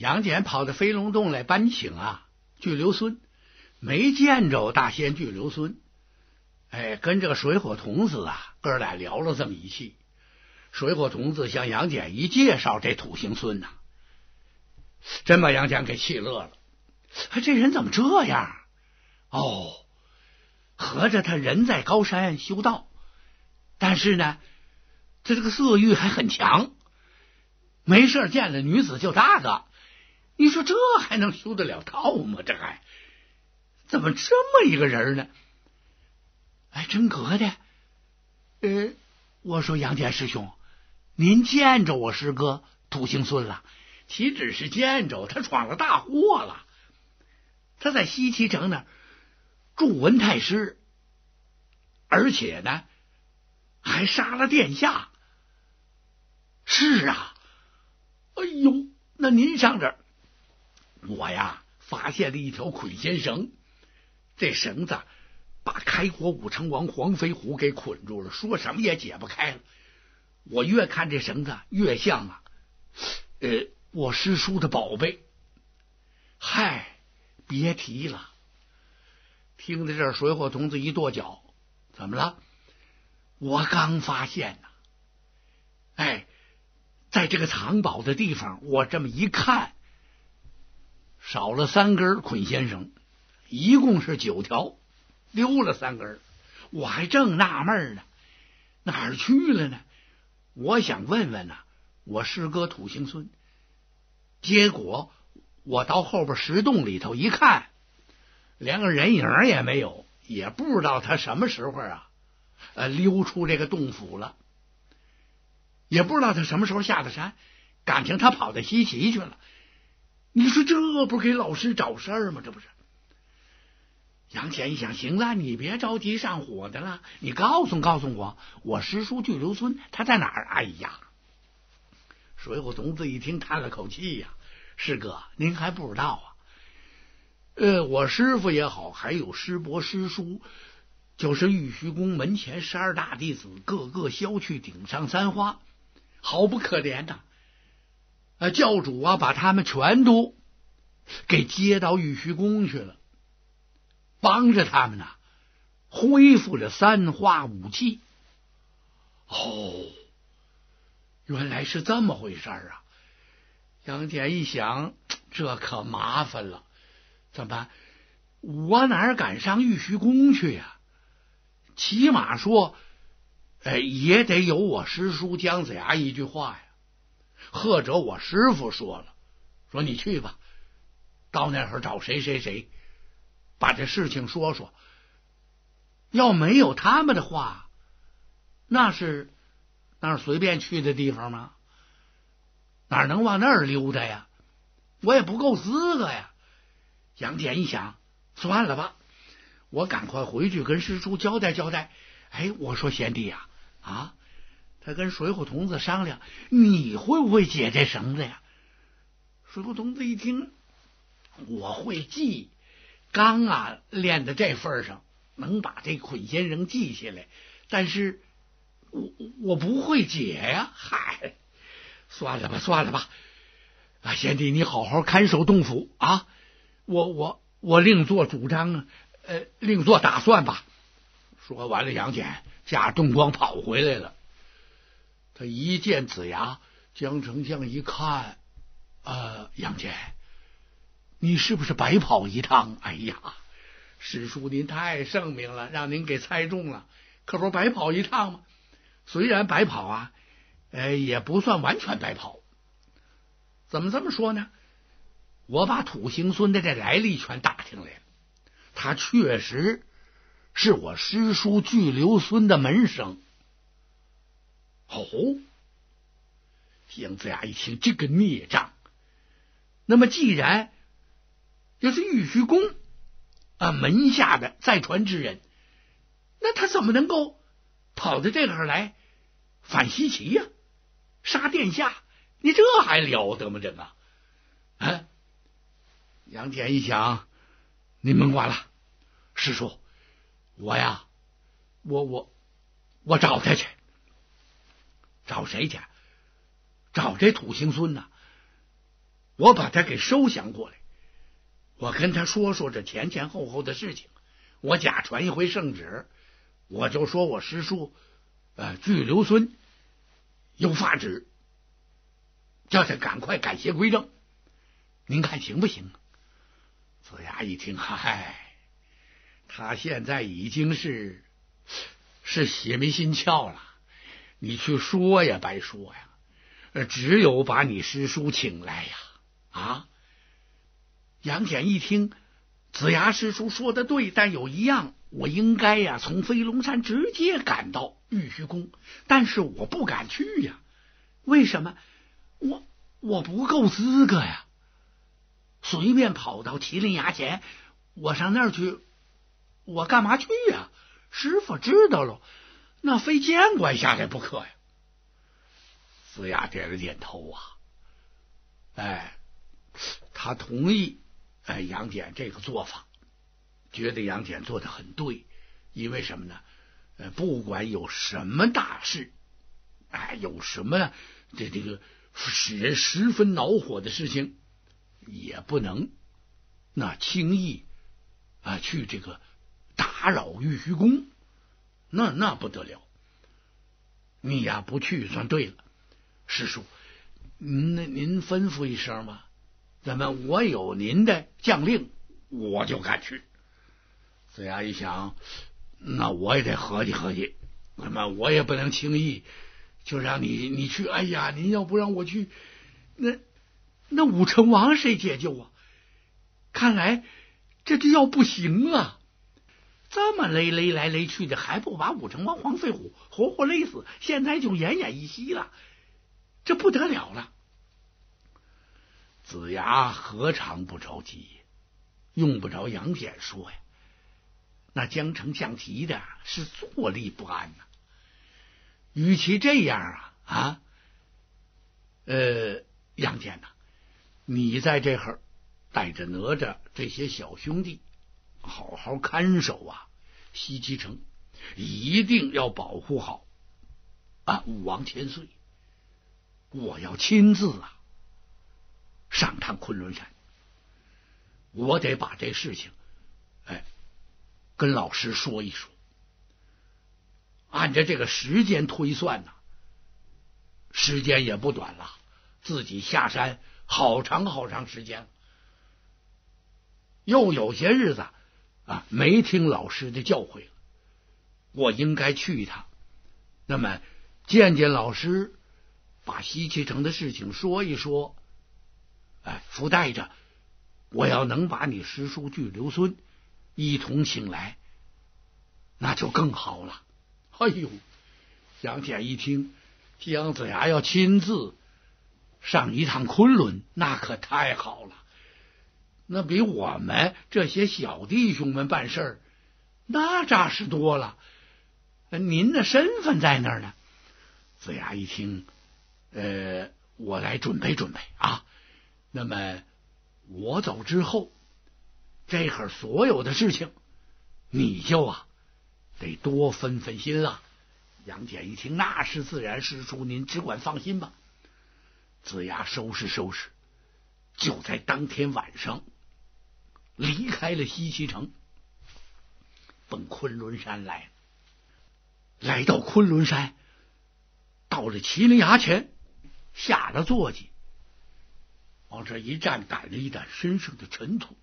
杨戬跑到飞龙洞来搬请啊，巨留孙没见着大仙巨留孙，哎，跟这个水火童子啊哥俩聊了这么一气。水火童子向杨戬一介绍，这土行孙呐，真把杨戬给气乐了。这人怎么这样？哦，合着他人在高山修道，但是呢，他这个色欲还很强，没事见了女子就大个。你说这还能修得了道吗？这还怎么这么一个人呢？哎，真格的。呃，我说杨戬师兄。您见着我师哥土行孙了？岂止是见着，他闯了大祸了。他在西岐城那儿助文太师，而且呢，还杀了殿下。是啊，哎呦，那您上这儿，我呀发现了一条捆仙绳，这绳子把开国武成王黄飞虎给捆住了，说什么也解不开了。我越看这绳子越像啊，呃，我师叔的宝贝。嗨，别提了。听到这儿，水火童子一跺脚：“怎么了？我刚发现呢。哎，在这个藏宝的地方，我这么一看，少了三根捆仙绳，一共是九条，丢了三根。我还正纳闷呢，哪儿去了呢？”我想问问呢，我师哥土行孙，结果我到后边石洞里头一看，连个人影也没有，也不知道他什么时候啊，呃，溜出这个洞府了，也不知道他什么时候下的山，感情他跑到西岐去了。你说这不给老师找事儿吗？这不是？杨戬一想，行了，你别着急上火的了，你告诉告诉我，我师叔巨留孙他在哪儿？哎呀，水火童子一听，叹了口气呀：“师哥，您还不知道啊？呃，我师傅也好，还有师伯师叔，就是玉虚宫门前十二大弟子，个个削去顶上三花，好不可怜呐！教主啊，把他们全都给接到玉虚宫去了。”帮着他们呢，恢复了三花武器。哦，原来是这么回事啊！杨戬一想，这可麻烦了，怎么办？我哪敢上玉虚宫去呀？起码说，哎，也得有我师叔姜子牙一句话呀，或者我师傅说了，说你去吧，到那会儿找谁谁谁。把这事情说说，要没有他们的话，那是那是随便去的地方吗？哪能往那儿溜达呀？我也不够资格呀！杨戬一想，算了吧，我赶快回去跟师叔交代交代。哎，我说贤弟呀，啊，他跟水浒童子商量，你会不会解这绳子呀？水浒童子一听，我会系。刚啊，练到这份上，能把这捆仙绳系下来，但是我我不会解呀！嗨，算了吧，算了吧。啊，贤弟，你好好看守洞府啊！我我我另做主张啊，呃，另做打算吧。说完了，杨戬驾东光跑回来了。他一见子牙，江丞相一看，啊，杨戬。你是不是白跑一趟？哎呀，师叔您太圣明了，让您给猜中了，可不是白跑一趟吗？虽然白跑啊，呃，也不算完全白跑。怎么这么说呢？我把土行孙的这来历全打听来了，他确实是我师叔巨留孙的门生。哦，姜子牙一听这个孽障，那么既然。要是玉虚宫啊门下的再传之人，那他怎么能够跑到这儿来反西岐呀？杀殿下？你这还了得吗？这个啊！杨戬一想，你甭管了，师叔，我呀，我我我找他去，找谁去？找这土行孙呐？我把他给收降过来，我跟他说说这前前后后的事情，我假传一回圣旨，我就说我师叔呃巨留孙有发旨，叫他赶快改邪归正，您看行不行？子牙一听，嗨，他现在已经是是邪迷心窍了，你去说呀，白说呀，只有把你师叔请来呀。啊！杨戬一听，子牙师叔说的对，但有一样，我应该呀从飞龙山直接赶到玉虚宫，但是我不敢去呀。为什么？我我不够资格呀。随便跑到麒麟崖前，我上那儿去，我干嘛去呀？师傅知道了，那非监管下来不可呀。子牙点了点头啊，哎。他同意，哎，杨戬这个做法，觉得杨戬做的很对，因为什么呢？呃，不管有什么大事，哎，有什么这这个使人十分恼火的事情，也不能那轻易啊去这个打扰玉虚宫，那那不得了。你呀不去算对了，师叔，您您吩咐一声吧。怎么？我有您的将令，我就敢去。子牙一想，那我也得合计合计。那么我也不能轻易就让你你去。哎呀，您要不让我去，那那武成王谁解救啊？看来这就要不行啊！这么勒勒来勒去的，还不把武成王黄飞虎活活勒死？现在就奄奄一息了，这不得了了！子牙何尝不着急？用不着杨戬说呀。那江城象棋的是坐立不安呐。与其这样啊啊，呃，杨戬呐，你在这会儿带着哪吒这些小兄弟，好好看守啊西岐城，一定要保护好啊武王千岁。我要亲自啊。上趟昆仑山，我得把这事情，哎，跟老师说一说。按照这个时间推算呢，时间也不短了，自己下山好长好长时间了，又有些日子啊没听老师的教诲了，我应该去一趟，那么见见老师，把西岐城的事情说一说。哎，附带着，我要能把你师叔巨留孙一同请来，那就更好了。哎呦，杨戬一听，姜子牙要亲自上一趟昆仑，那可太好了。那比我们这些小弟兄们办事儿那扎实多了。您的身份在那儿呢。子牙一听，呃，我来准备准备啊。那么我走之后，这会儿所有的事情，你就啊得多分分心了。杨戬一听，那是自然，师叔您只管放心吧。子牙收拾收拾，就在当天晚上离开了西岐城，奔昆仑山来。来到昆仑山，到了麒麟崖前，下了坐骑。往这一站，掸了一掸身上的尘土，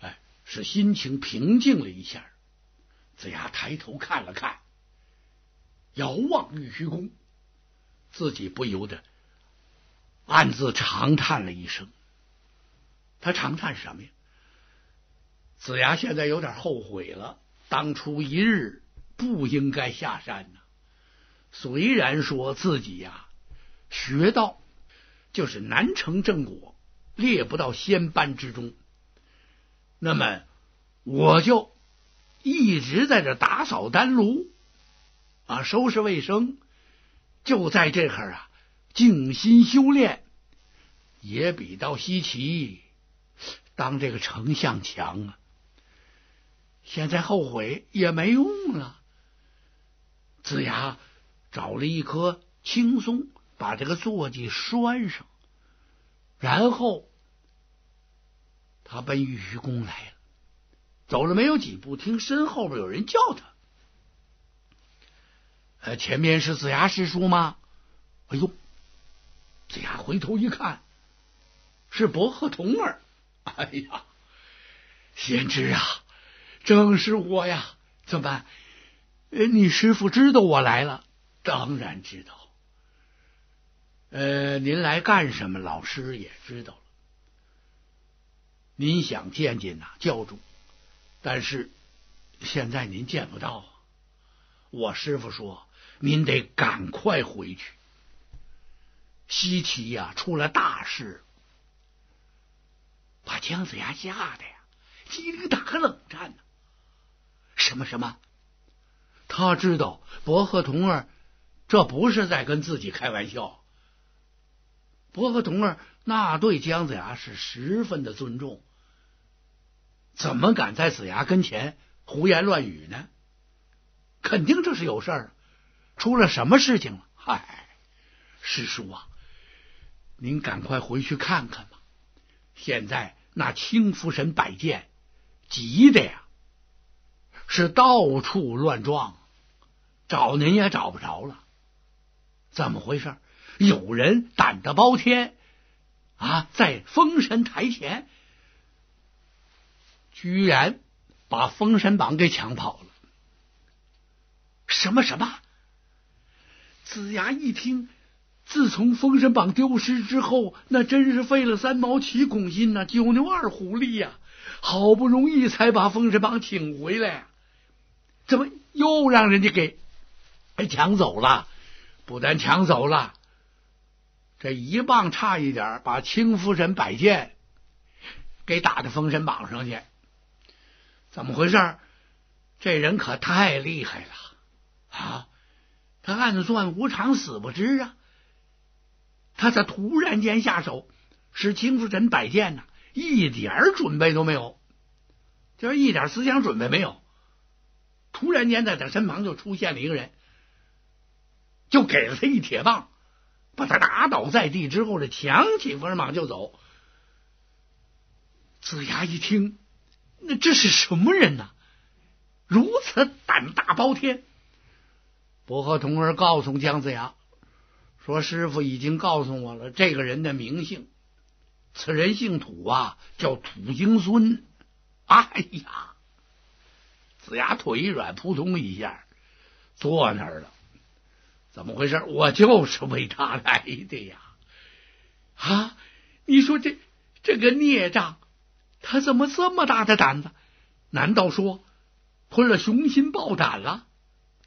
哎，是心情平静了一下。子牙抬头看了看，遥望玉虚宫，自己不由得暗自长叹了一声。他长叹什么呀？子牙现在有点后悔了，当初一日不应该下山呢。虽然说自己呀学道。就是难成正果，列不到仙班之中。那么我就一直在这打扫丹炉啊，收拾卫生，就在这会儿啊，静心修炼，也比到西岐当这个丞相强啊。现在后悔也没用了。子牙找了一棵青松。把这个坐骑拴上，然后他奔玉虚宫来了，走了没有几步，听身后边有人叫他：“呃，前面是子牙师叔吗？”哎呦，子牙回头一看，是伯贺童儿。哎呀，贤侄啊，正是我呀！怎么办？你师傅知道我来了？当然知道。呃，您来干什么？老师也知道了。您想见见呐教主，但是现在您见不到。我师傅说，您得赶快回去。西岐呀，出了大事，把姜子牙吓得呀，机灵打个冷战呢。什么什么？他知道伯鹤童儿这不是在跟自己开玩笑。伯鹤童儿那对姜子牙是十分的尊重，怎么敢在子牙跟前胡言乱语呢？肯定这是有事儿，出了什么事情了？嗨，师叔啊，您赶快回去看看吧。现在那青福神摆件急的呀。是到处乱撞，找您也找不着了。怎么回事？有人胆大包天啊，在封神台前，居然把封神榜给抢跑了。什么什么？子牙一听，自从封神榜丢失之后，那真是费了三毛七公斤呐，九牛二虎力呀，好不容易才把封神榜请回来。怎么又让人家给给抢走了？不但抢走了，这一棒差一点把青福神摆件给打到封神榜上去。怎么回事？这人可太厉害了啊！他暗算无常死不知啊！他这突然间下手，使青福神摆件呢，一点准备都没有，就是一点思想准备没有。突然间，在他身旁就出现了一个人，就给了他一铁棒，把他打倒在地之后，这抢起封神榜就走。子牙一听，那这是什么人呢？如此胆大包天！伯和童儿告诉姜子牙说：“师傅已经告诉我了，这个人的名姓，此人姓土啊，叫土行孙。”哎呀！子牙腿一软，扑通一下坐那儿了。怎么回事？我就是为他来的呀！啊，你说这这个孽障，他怎么这么大的胆子？难道说吞了雄心豹胆了？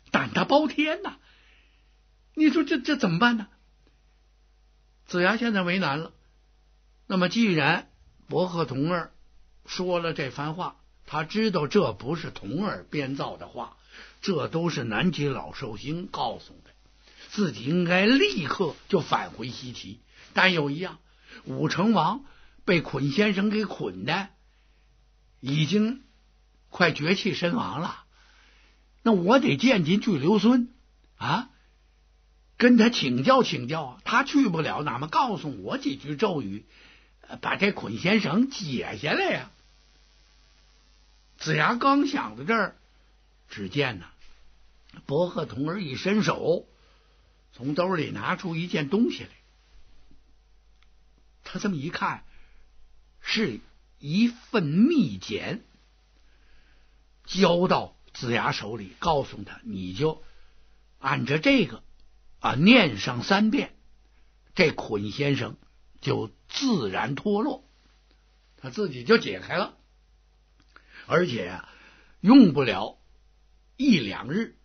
胆大包天呐！你说这这怎么办呢？子牙现在为难了。那么，既然伯鹤童儿说了这番话。他知道这不是童儿编造的话，这都是南极老寿星告诉的，自己应该立刻就返回西岐。但有一样，武成王被捆先生给捆的，已经快绝气身亡了。那我得见见巨留孙啊，跟他请教请教啊。他去不了，哪么告诉我几句咒语，把这捆先生解下来呀？子牙刚想到这儿，只见呢，薄荷童儿一伸手，从兜里拿出一件东西来。他这么一看，是一份密简，交到子牙手里，告诉他：“你就按着这个啊念上三遍，这捆先生就自然脱落，他自己就解开了。”而且呀，用不了一两日，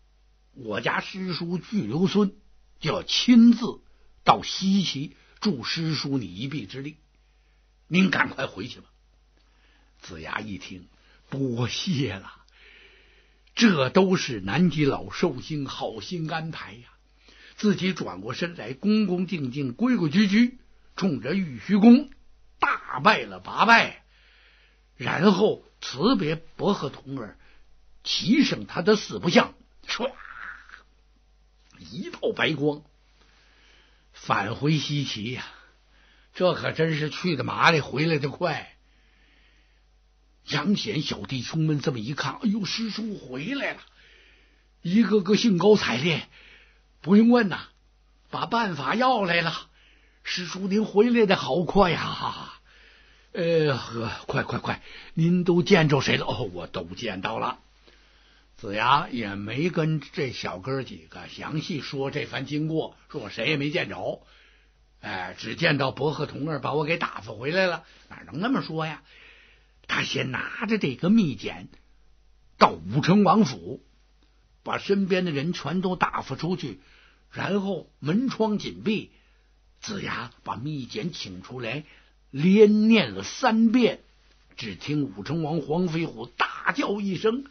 我家师叔巨留孙就要亲自到西岐助师叔你一臂之力。您赶快回去吧。子牙一听，多谢了，这都是南极老寿星好心安排呀。自己转过身来，恭恭敬敬、规规矩矩，冲着玉虚宫大拜了八拜，然后。辞别伯鹤童儿，骑上他的四不像，唰，一道白光，返回西岐呀。这可真是去的麻利，回来的快。杨显小弟兄们这么一看，哎呦，师叔回来了，一个个兴高采烈。不用问呐，把办法要来了。师叔您回来的好快呀！呃呵，快快快，您都见着谁了？哦，我都见到了。子牙也没跟这小哥几个详细说这番经过，说我谁也没见着。哎，只见到伯和童儿把我给打发回来了，哪能那么说呀？他先拿着这个密简到武成王府，把身边的人全都打发出去，然后门窗紧闭。子牙把密简请出来，连念了三遍。只听武成王黄飞虎大叫一声：“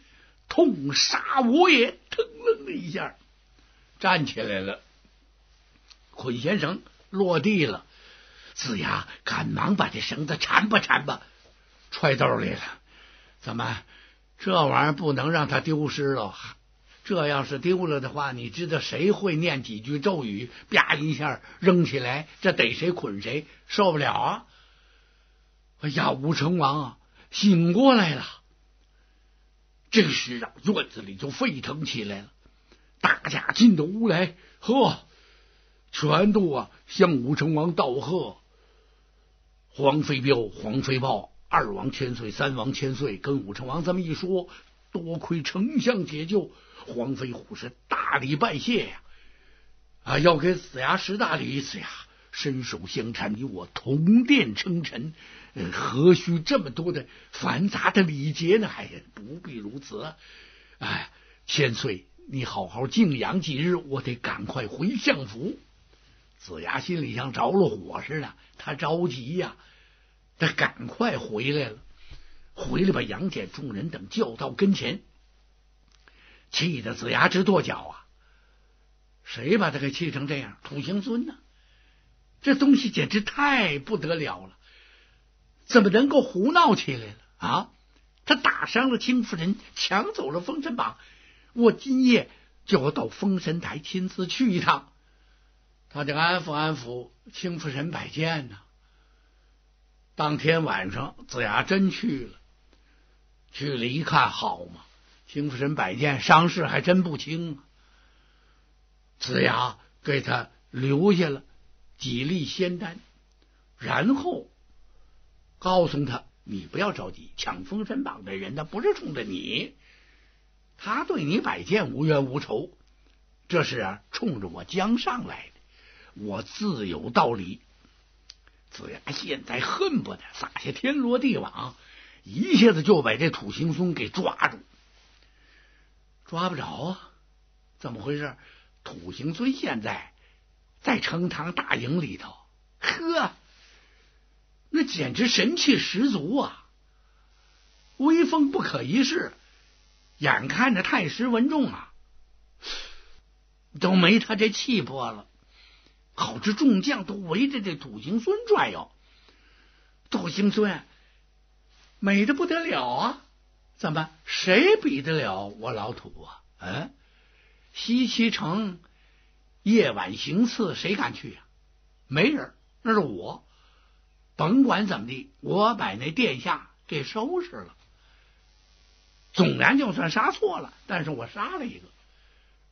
痛杀我也！”腾楞的一下站起来了，捆弦绳。落地了，子牙赶忙把这绳子缠吧缠吧，揣兜里了。怎么，这玩意儿不能让它丢失了？这要是丢了的话，你知道谁会念几句咒语，啪一下扔起来，这逮谁捆谁，受不了啊！哎呀，武成王啊，醒过来了。这时啊，院子里就沸腾起来了，大家进到屋来，呵。全都啊向武成王道贺，黄飞彪、黄飞豹二王千岁、三王千岁跟武成王这么一说，多亏丞相解救，黄飞虎是大礼拜谢呀！啊，要给子牙十大礼，子牙伸手相搀，你我同殿称臣，何须这么多的繁杂的礼节呢？哎呀，不必如此。哎，千岁，你好好静养几日，我得赶快回相府。子牙心里像着了火似的，他着急呀，他赶快回来了。回来把杨戬众人等叫到跟前，气得子牙直跺脚啊！谁把他给气成这样？土行孙呢？这东西简直太不得了了！怎么能够胡闹起来了啊？他打伤了青夫人，抢走了封神榜，我今夜就要到封神台亲自去一趟。他得安抚安抚青夫人摆剑呢。当天晚上，子牙真去了，去了一看，好嘛，青夫人摆剑伤势还真不轻啊。子牙给他留下了几粒仙丹，然后告诉他：“你不要着急，抢封神榜的人他不是冲着你，他对你摆剑无冤无仇，这是啊冲着我江上来的。”我自有道理。子牙现在恨不得撒下天罗地网，一下子就把这土行孙给抓住。抓不着啊？怎么回事？土行孙现在在成堂大营里头，呵，那简直神气十足啊，威风不可一世。眼看着太师文仲啊，都没他这气魄了。好这众将都围着这土行孙转悠，土行孙美的不得了啊！怎么谁比得了我老土啊？嗯，西岐城夜晚行刺，谁敢去呀？没人，那是我。甭管怎么地，我把那殿下给收拾了。纵然就算杀错了，但是我杀了一个。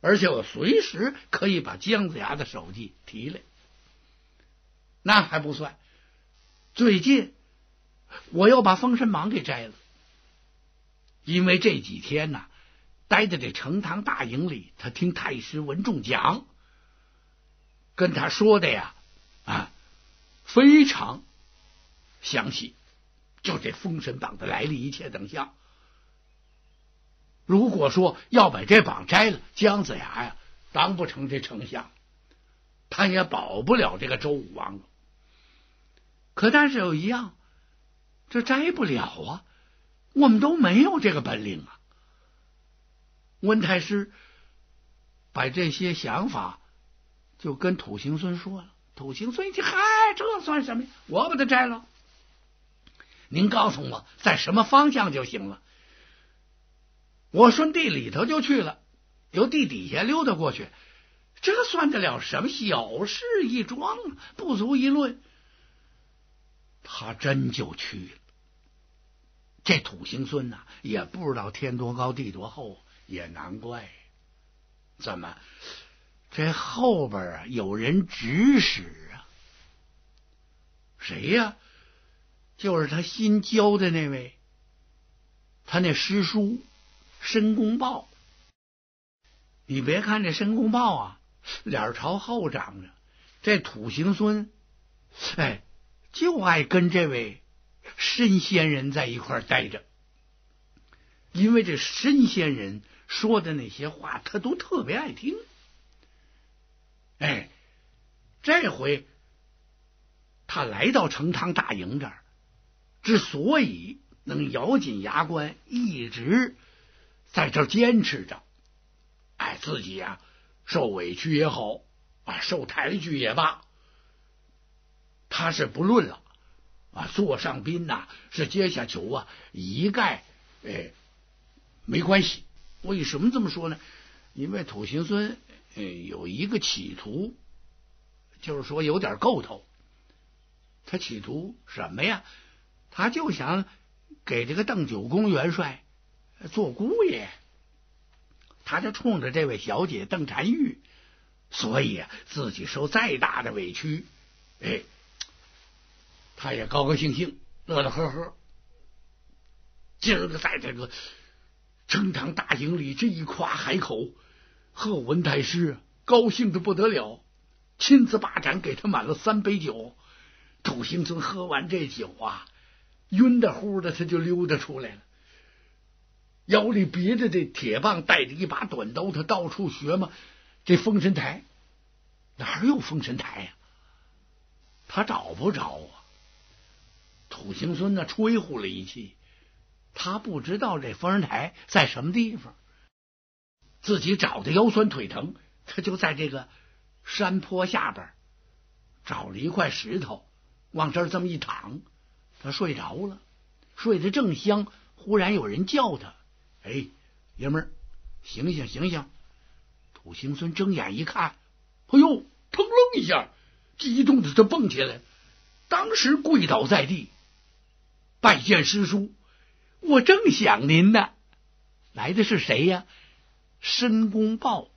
而且我随时可以把姜子牙的首级提来，那还不算。最近我又把封神榜给摘了，因为这几天呢，待在这成堂大营里，他听太师文仲讲，跟他说的呀，啊，非常详细，就这封神榜的来历、一切等相。如果说要把这榜摘了，姜子牙呀当不成这丞相，他也保不了这个周武王。可但是有一样，这摘不了啊，我们都没有这个本领啊。温太师把这些想法就跟土行孙说了，土行孙一听，嗨，这算什么呀？我把它摘了，您告诉我在什么方向就行了。我顺地里头就去了，由地底下溜达过去，这算得了什么小事一桩，不足一论。他真就去了。这土行孙呐，也不知道天多高地多厚，也难怪。怎么，这后边啊有人指使啊？谁呀？就是他新教的那位，他那师叔申公豹。你别看这申公豹啊，脸朝后长着，这土行孙，哎，就爱跟这位。申仙人在一块待着，因为这申仙人说的那些话，他都特别爱听。哎，这回他来到成汤大营这儿，之所以能咬紧牙关，一直在这坚持着，哎，自己呀受委屈也好，啊受抬举也罢，他是不论了。啊，座上宾呐，是阶下囚啊，一概哎没关系。为什么这么说呢？因为土行孙有一个企图，就是说有点够头。他企图什么呀？他就想给这个邓九公元帅做姑爷。他就冲着这位小姐邓婵玉，所以，自己受再大的委屈，哎。他也高高兴兴、乐乐呵呵。今儿个在这个城堂大营里这一夸海口，贺文太师高兴的不得了，亲自把盏给他满了三杯酒。土行孙喝完这酒啊，晕的乎的，他就溜达出来了，腰里别着这铁棒，带着一把短刀，他到处学嘛。这封神台哪有封神台呀？他找不着啊。土行孙呢，吹呼了一气，他不知道这封神台在什么地方，自己找的腰酸腿疼，他就在这个山坡下边找了一块石头，往这儿这么一躺，他睡着了，睡得正香。忽然有人叫他：“哎，爷们儿，醒醒，醒醒！”土行孙睁眼一看，哎呦，腾楞一下，激动的他蹦起来，当时跪倒在地。拜见师叔，我正想您呢。来的是谁呀？申公豹。